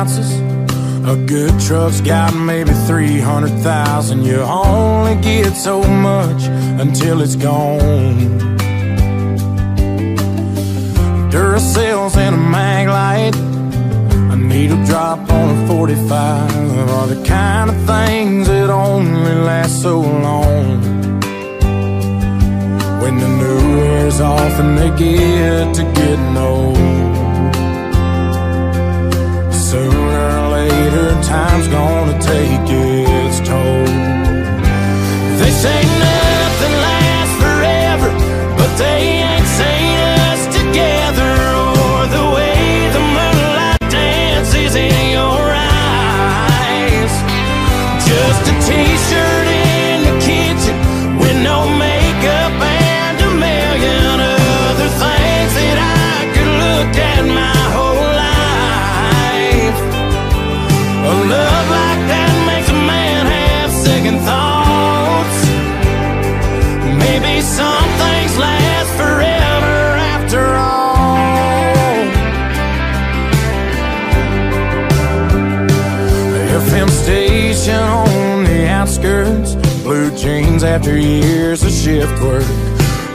ounces. A good truck's got maybe 300,000. You only get so much until it's gone. Duracells and a Maglite, a needle drop on a 45 are the kind of things that only last so long. When the new wears off and they get to getting old. time's gonna take its toll. This ain't. after years of shift work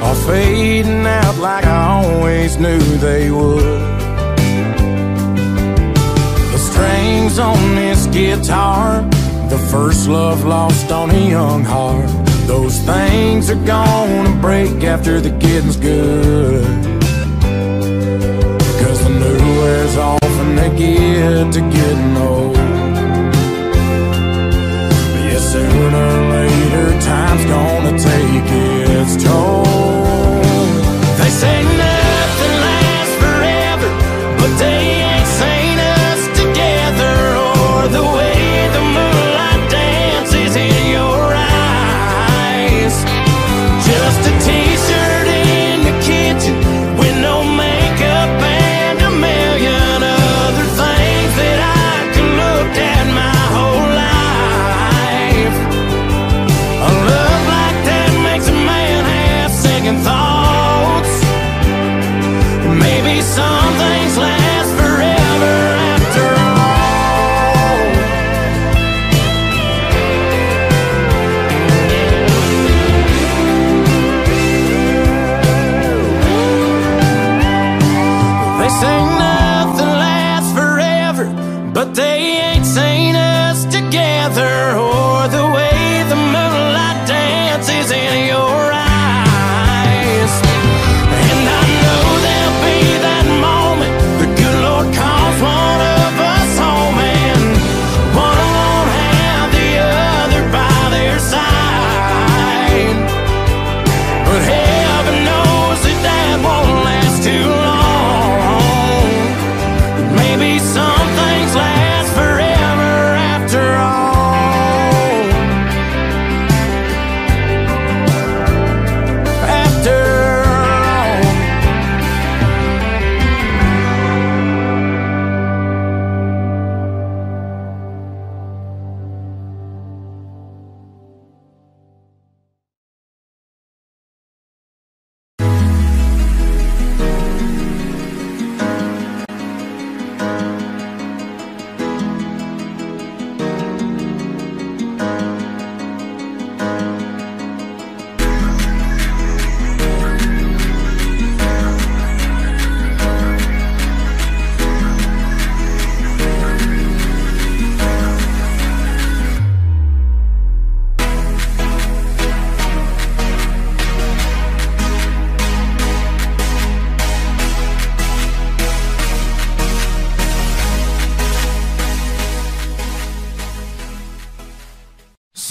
are fading out like I always knew they would. The strings on this guitar, the first love lost on a young heart. Those things are gonna break after the getting's good. Cause the new wears off and they get to getting old. Yes, yeah, sooner time's gonna take its toll.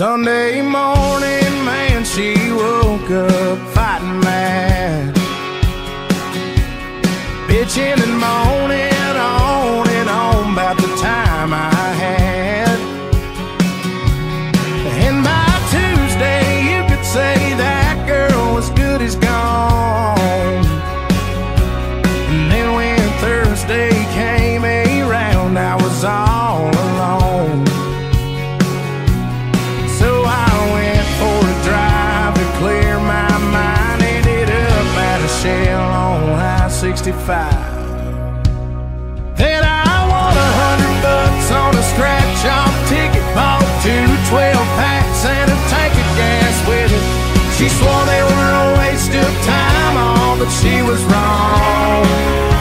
Sunday morning. five. Then I want a hundred bucks on a scratch-off ticket, bought two 12 packs and a tank of gas with it. She swore they were a waste of time, all, but she was wrong.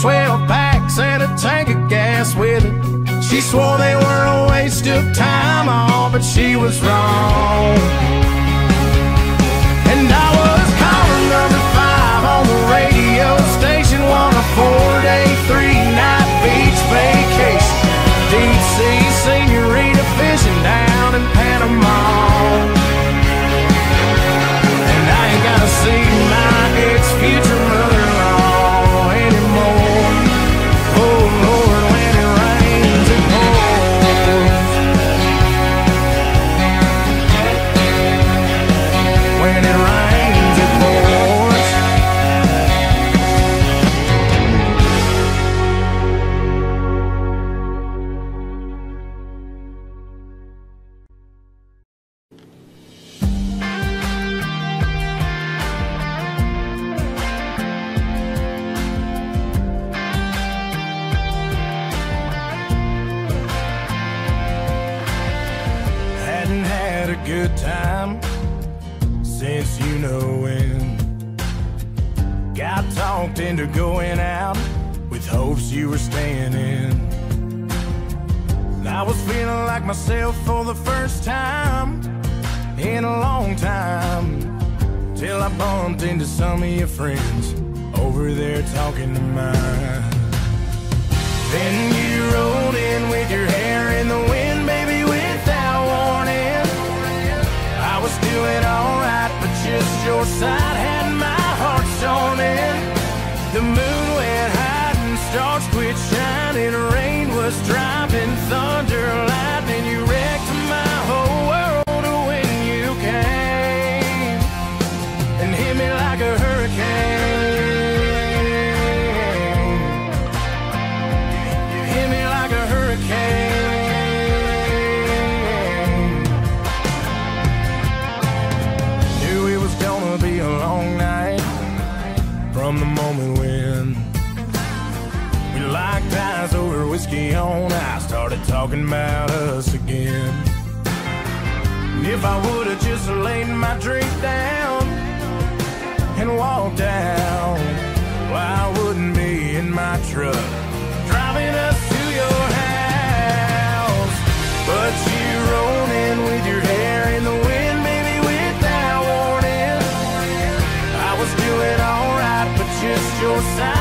12 packs and a tank of gas with it. She swore they were a waste of time, all but she was wrong. And I was caller number five on the radio station. Won a four-day, three-night beach vacation. Deep sea senorita fishing down in Panama. And I ain't gotta see my ex-future mother-in-law staying in. I was feeling like myself for the first time in a long time. Till I bumped into some of your friends over there talking to mine. Then you rolled in with your hair in the wind, baby, without warning. I was doing alright, but just your side was driving, thunder, talking about us again. If I would've just laid my drink down and walked out, well, I wouldn't be in my truck driving us to your house. But you rolled in with your hair in the wind, baby, without warning. I was doing alright, but just your side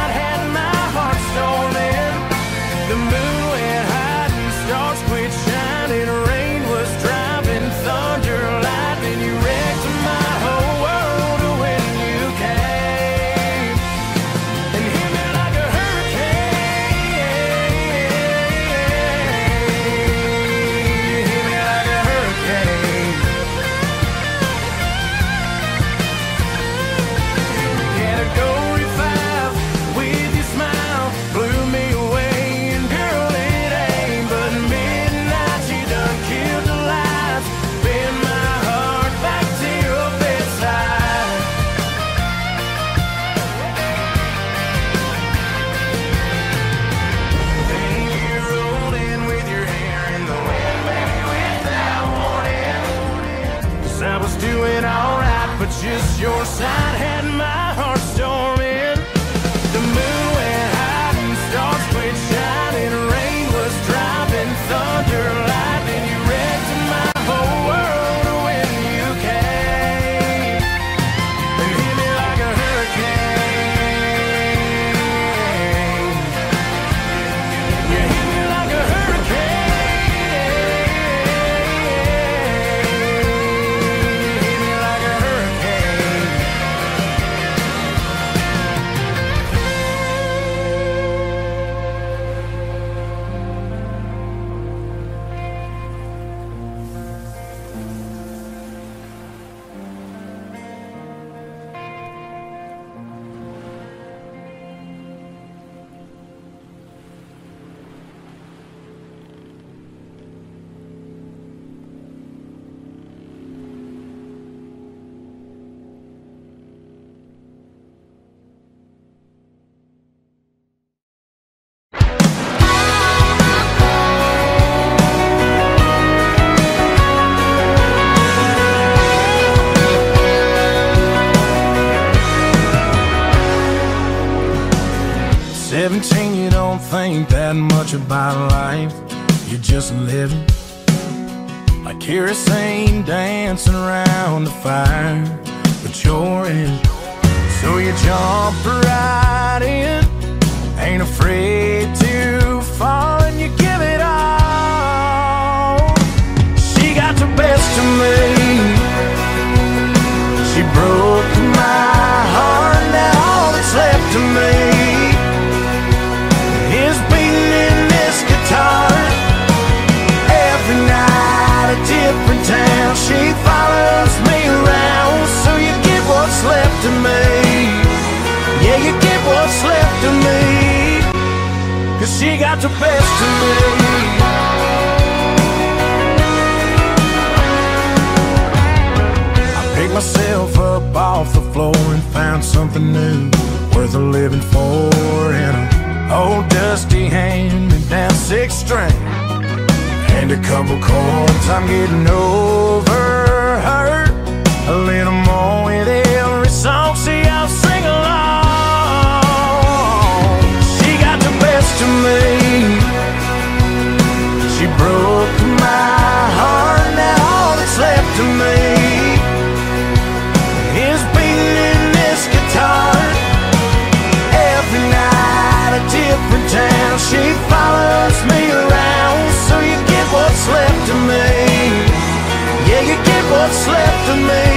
17, you don't think that much about life. You're just living like kerosene dancing around the fire, but you're in. So you jump right in, ain't afraid to fall, and you give it all. She got the best of me. She got the best of me. I picked myself up off the floor and found something new worth a living for in a old dusty hand me down six string and a couple chords. I'm getting over left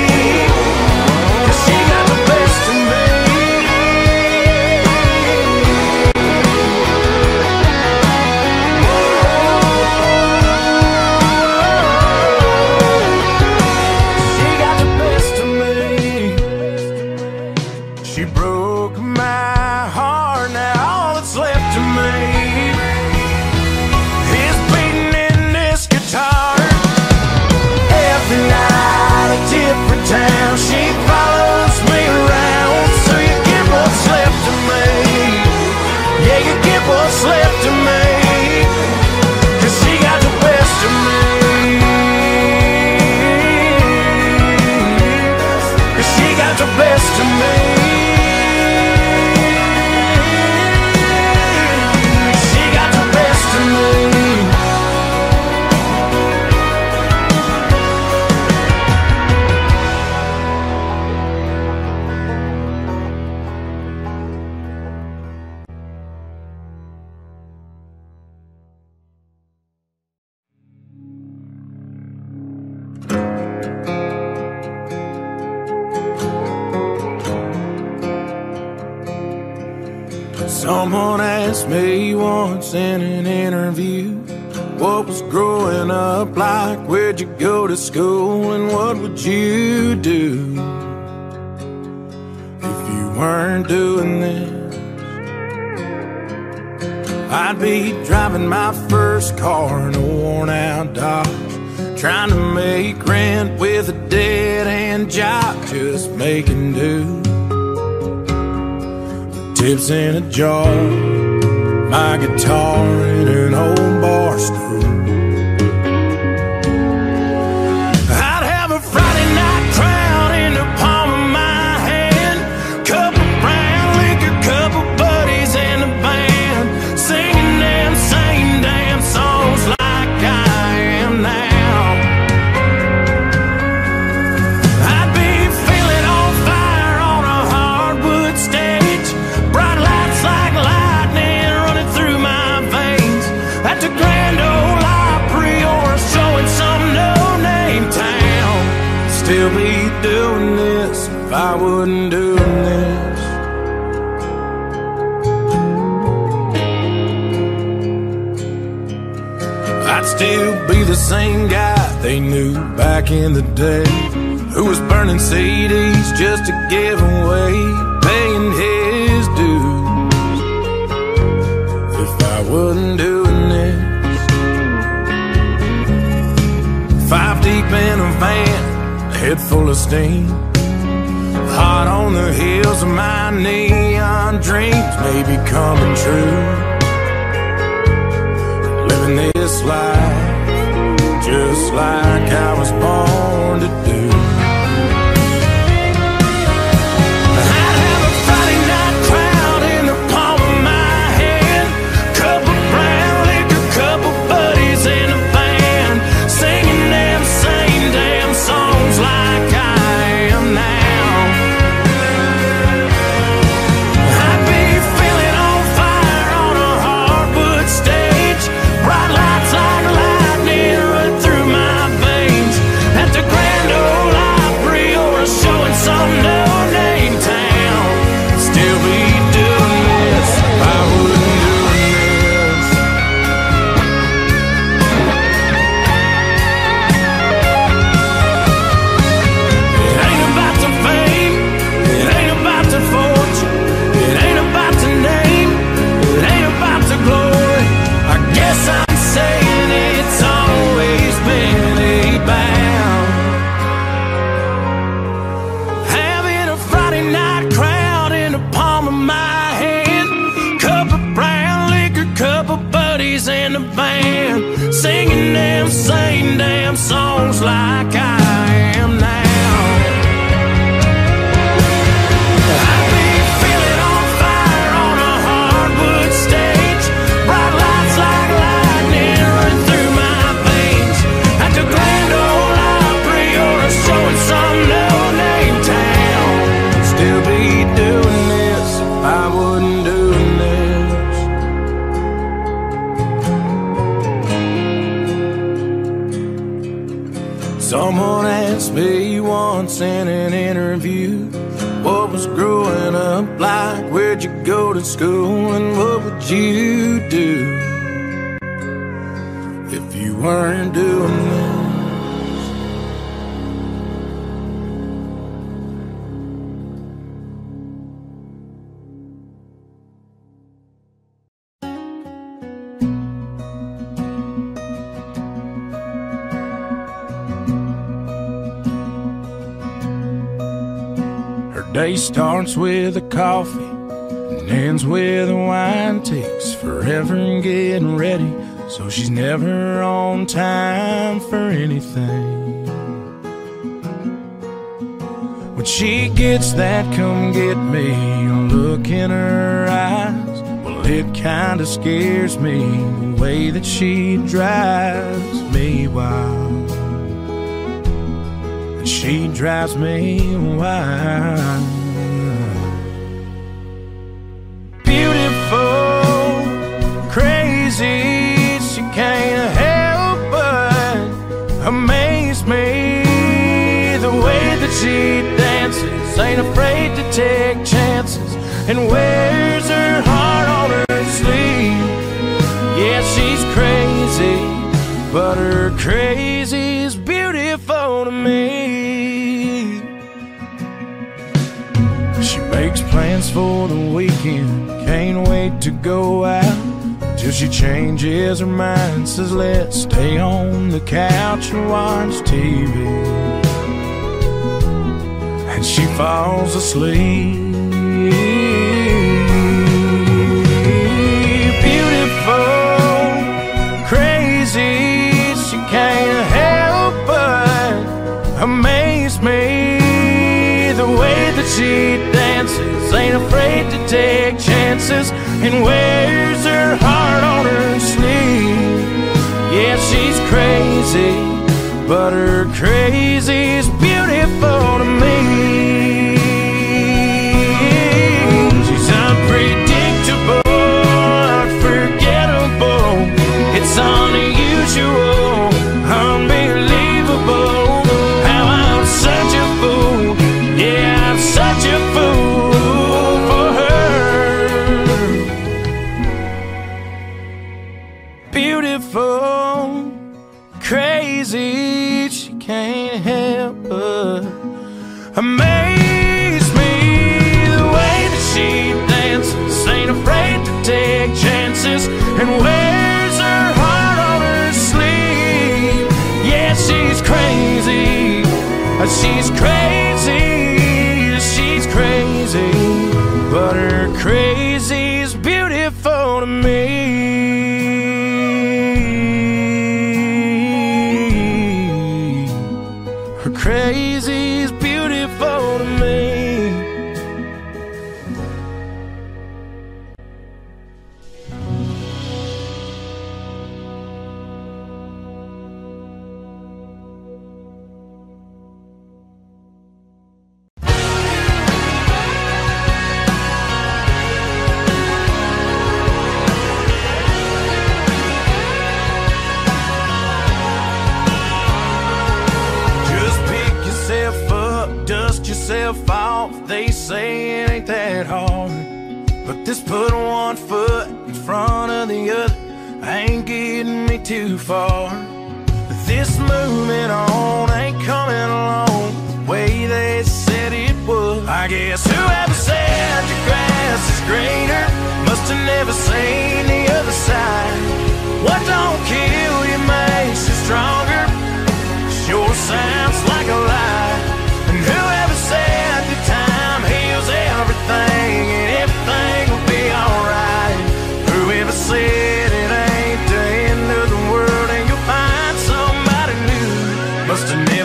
me once in an interview. What was growing up like, where'd you go to school, and what would you do? If you weren't doing this? I'd be driving my first car in a worn out Dodge, trying to make rent with a dead end job, just making do. Tips in a jar, my guitar in an old bar stool. Still be the same guy they knew back in the day Who was burning CDs just to give away Paying his dues. If I wasn't doing this Five deep in a van, head full of steam Hot on the heels of my neon dreams Maybe coming true this life just like I was born buddies in the band, singing them same damn songs like I in an interview What was growing up like? Where'd you go to school? And what would you do If you weren't doing starts with a coffee and ends with a wine. Takes forever in getting ready, so she's never on time for anything. When she gets that come get me look in her eyes, well, it kinda scares me the way that she drives me wild. She drives me wild. She dances, ain't afraid to take chances, and wears her heart on her sleeve. Yeah, she's crazy, but her crazy's beautiful to me. She makes plans for the weekend, can't wait to go out. Till she changes her mind, says let's stay on the couch and watch TV. And she falls asleep. Beautiful, crazy, she can't help but amaze me. The way that she dances, ain't afraid to take chances, and wears her heart on her sleeve. Yeah, she's crazy, but her crazy's beautiful amaze me. The way that she dances, ain't afraid to take chances, and wears her heart on her sleeve. Yeah, she's crazy. She's crazy.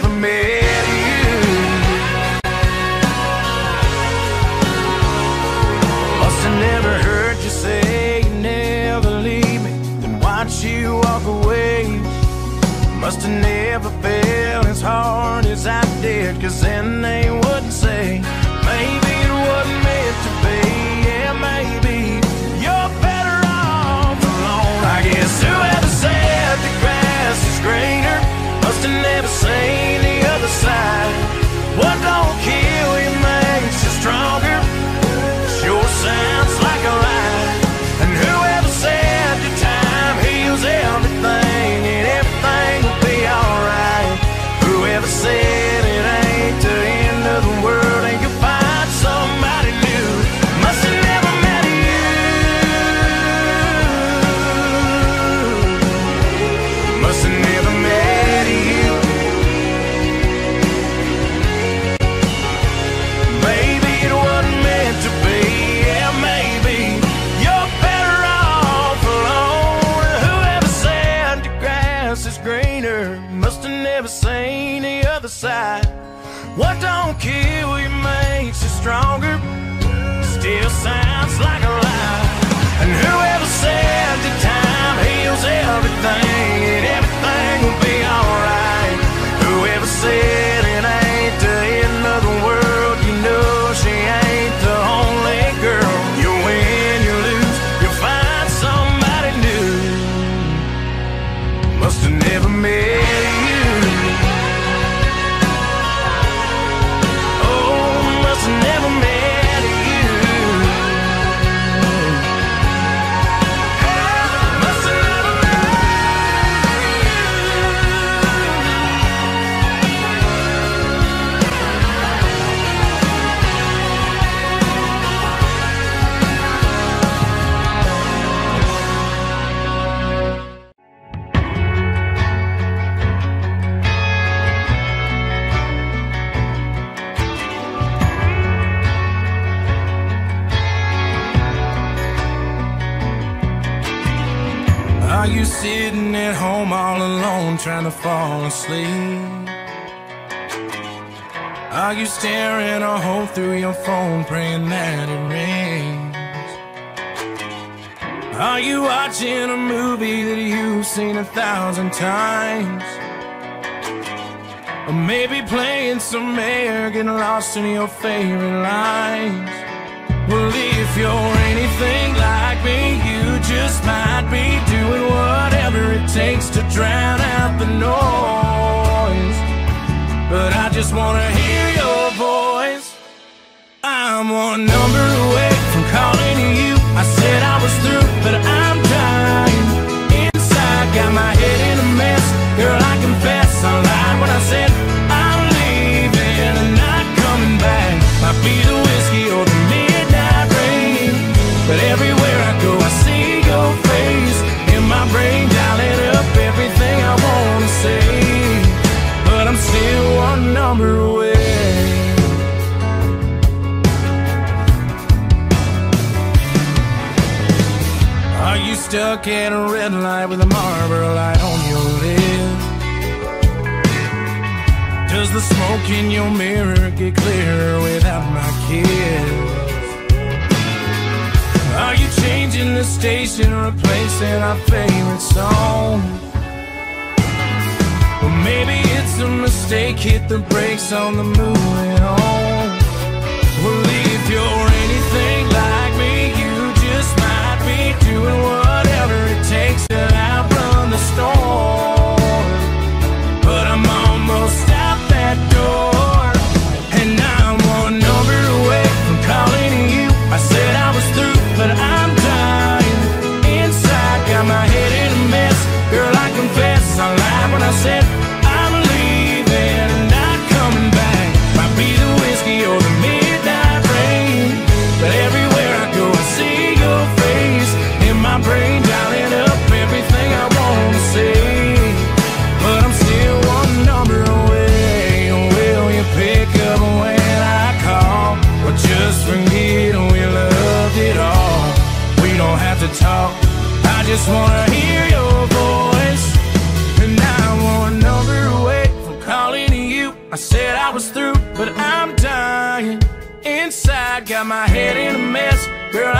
Met you. Must have never heard you say you never leave me, then watch you walk away. Must have never felt as hard as I did, cause then they have never met trying to fall asleep? Are you staring a hole through your phone praying that it rings? Are you watching a movie that you've seen a thousand times? Or maybe playing some air, getting lost in your favorite lines? Well, if you're anything like me, just might be doing whatever it takes to drown out the noise. But I just wanna hear your voice. I'm one number away from calling you. I said I was through, but I'm dying inside. Got my head in a mess, girl. I confess I lied when I said I'm leaving and not coming back. Might be the way. back at a red light with a Marlboro light on your lip. Does the smoke in your mirror get clearer without my kiss? Are you changing the station, replacing our favorite song? Well, maybe it's a mistake, hit the brakes on the moving on. Well, if you're anything like me, you just might be doing what storm. just wanna hear your voice. And I'm one number away from calling you. I said I was through, but I'm dying. Inside, got my head in a mess. Girl,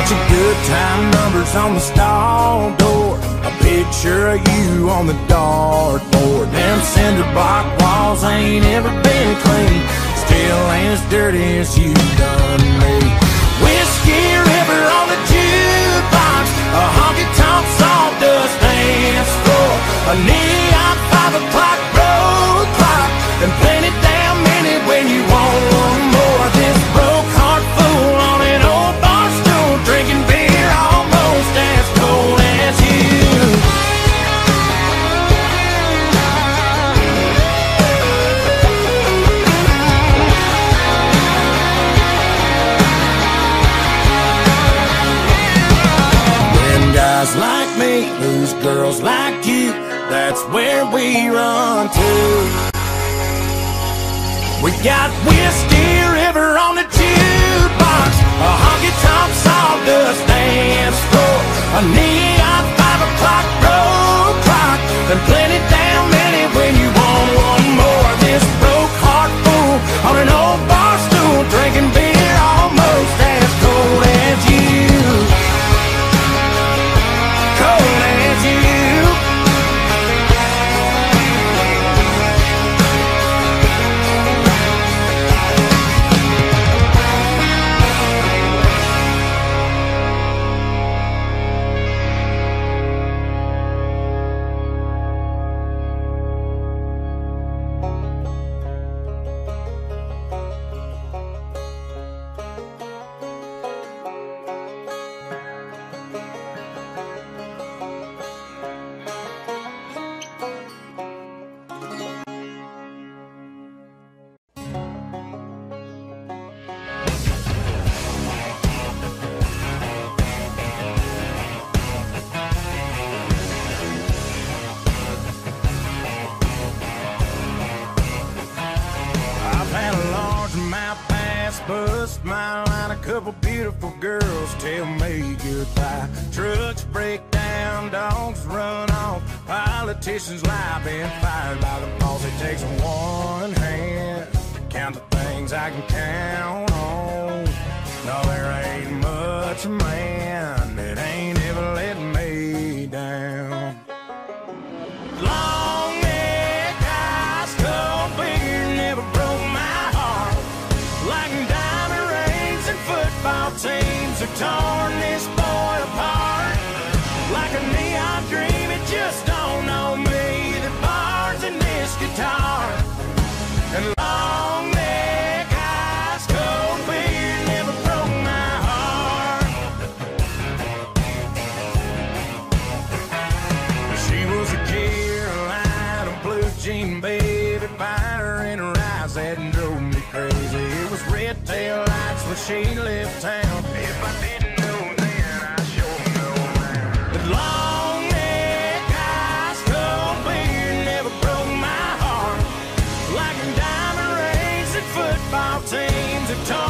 bunch of good time numbers on the stall door. A picture of you on the dartboard. Them cinder block walls ain't ever been clean. Still ain't as dirty as you done me. Whiskey River on the jukebox. A honky tonk sawdust dance floor. A neon five o'clock road clock. And plenty that's where we run to. We got Whiskey River on the jukebox, a honky tonk sawdust dance floor, a neon five o'clock road clock, and plenty damn many when you want one more. This broke heart fool on an old tell me goodbye. Trucks break down, dogs run off, politicians lie, been fired by the boss. It takes one hand to count the things I can guitar. And long neck, ice cold beer never broke my heart. She was a Carolina blue jean baby, fire in her eyes that drove me crazy. It was red tail lights when she left town. Teams have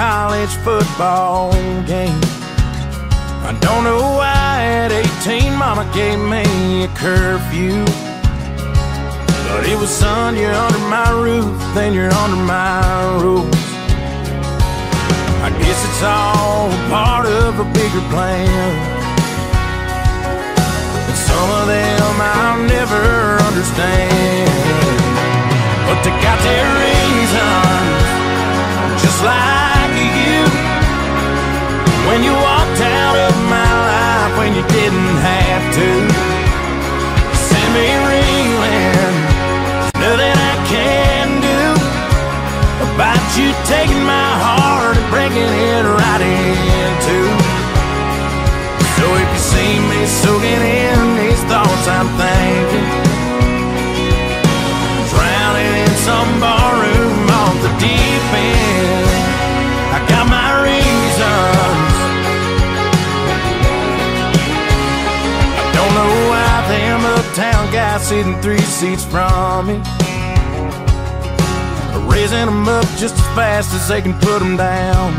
college football game. I don't know why at 18 mama gave me a curfew. But it was son, you're under my roof, then you're under my rules. I guess it's all part of a bigger plan. And some of them I'll never understand. But they got their reasons, just like. When you walked out of my life when you didn't have to. Send me reeling, nothing I can do about you taking my heart and breaking it right in two. So if you see me soaking in these thoughts I'm thinking Drowning in some guys sitting three seats from me Raising them up just as fast as they can put them down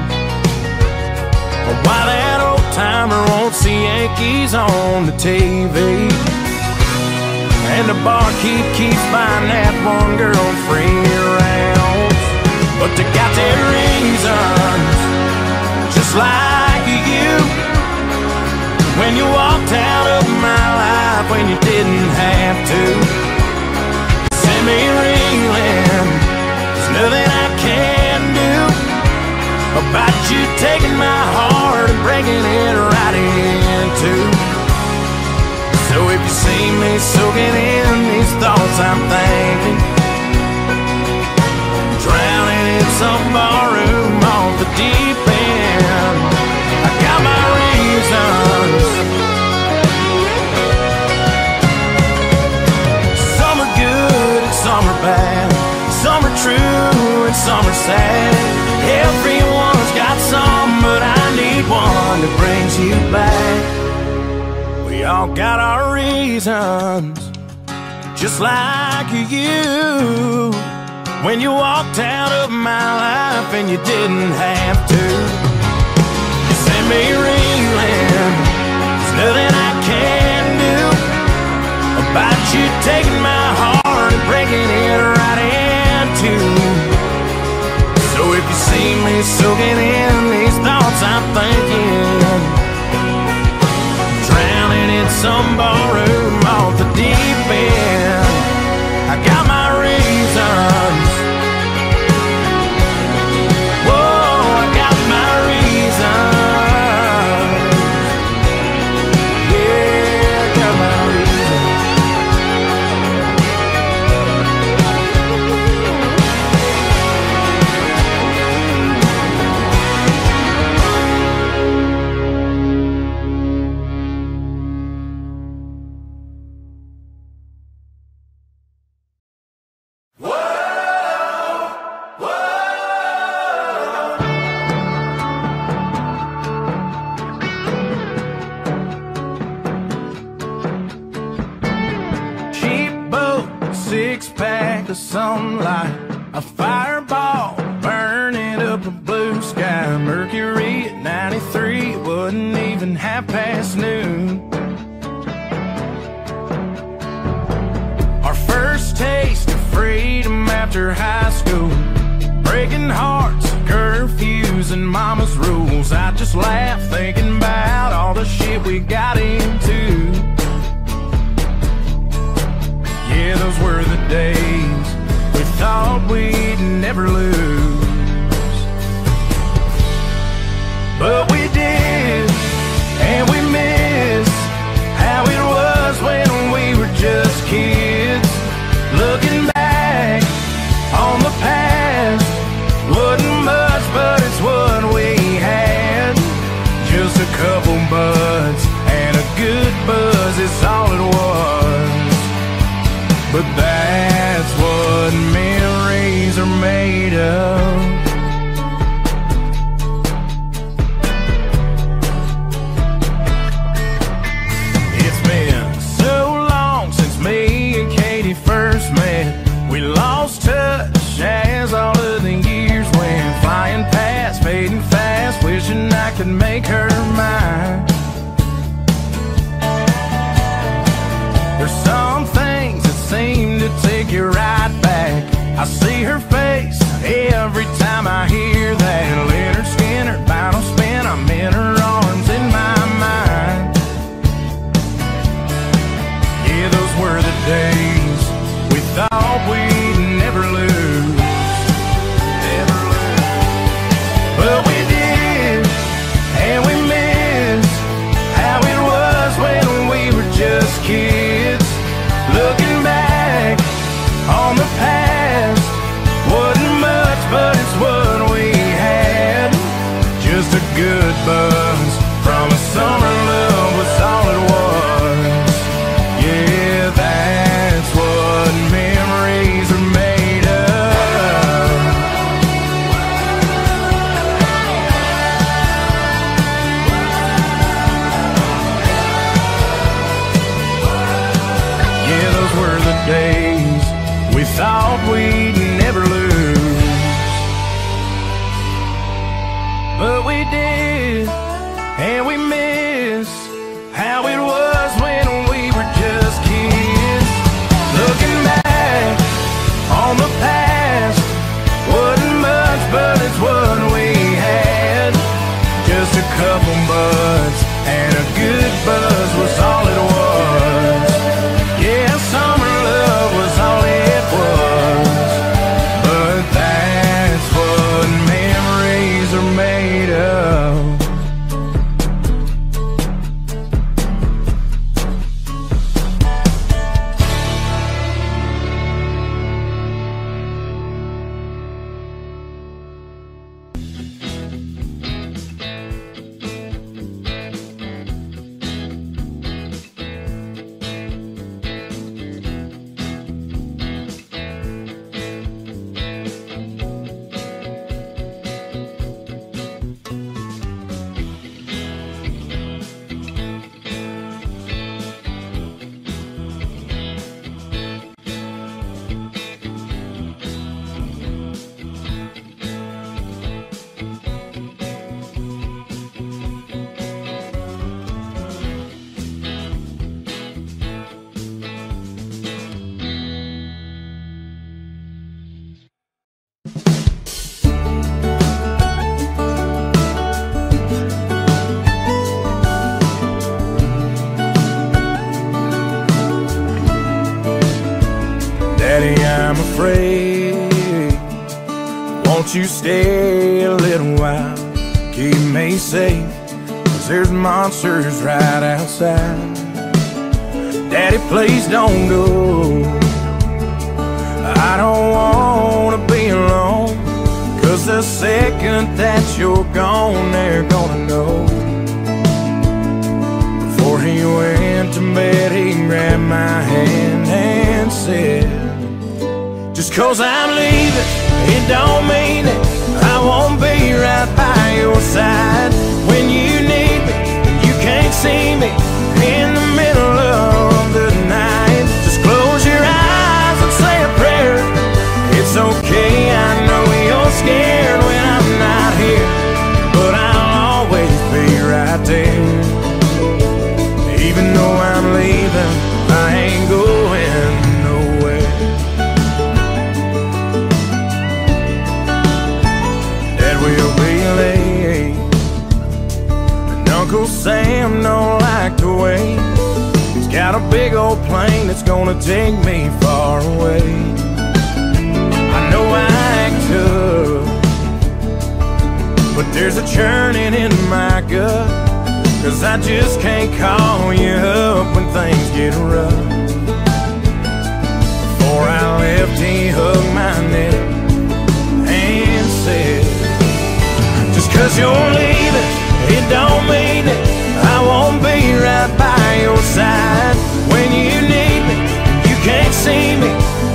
why that old timer won't see Yankees on the TV. And the barkeep keeps buying that one girl free rounds. But they got their reasons, just like you. When you walked out of my life when you have to. Send me reeling, there's nothing I can do about you taking my heart and breaking it right in two. So if you see me soaking in these thoughts I'm thinking, drowning in some barroom off the deep end, I got my reasons. True and some are sad. Everyone's got some, but I need one that brings you back. We all got our reasons, just like you. When you walked out of my life and you didn't have to. You sent me reeling, there's nothing I can do about you taking my heart and breaking it right in two. So if you see me soaking in these thoughts I'm thinking, drowning in some barroom off the deep end, time I hear that. couple buds, and a good buzz was all. second that you're gone, they're gonna know. Before he went to bed, he grabbed my hand and said, Just cause I'm leaving, it don't mean it. I won't be right by your side when you need me. You can't see me in the away. He's got a big old plane that's gonna take me far away. I know I act tough, but there's a churning in my gut. Cause I just can't call you up when things get rough. Before I left, he hugged my neck and said, Just cause you're leaving, it don't mean it. I won't be right by your side when you need me. You can't see me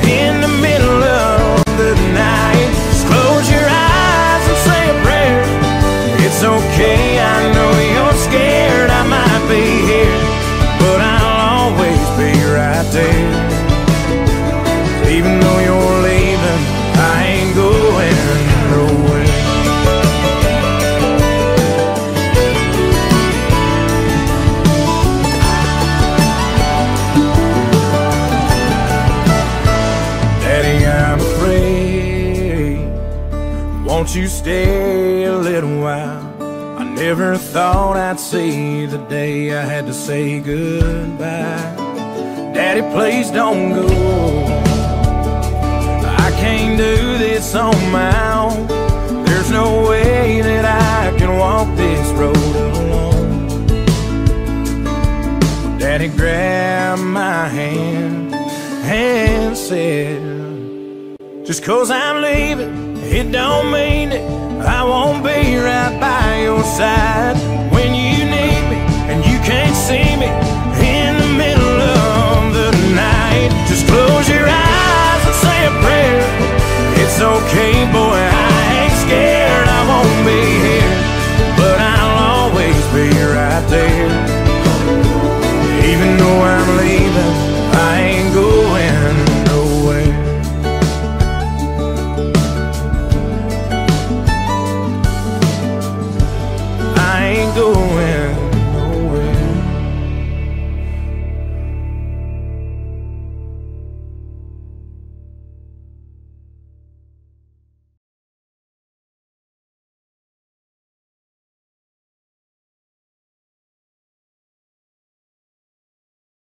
in the middle of the night. Just close your eyes and say a prayer. It's okay, I know you're scared. I might be here, but I'll always be right there. Even though you stay a little while? I never thought I'd see the day I had to say goodbye. Daddy, please don't go. I can't do this on my own. There's no way that I can walk this road alone. Daddy grabbed my hand and said, Just cause I'm leaving, it don't mean it. I won't be right by your side when you need me and you can't see me in the middle of the night. Just close your eyes and say a prayer. It's okay, boy.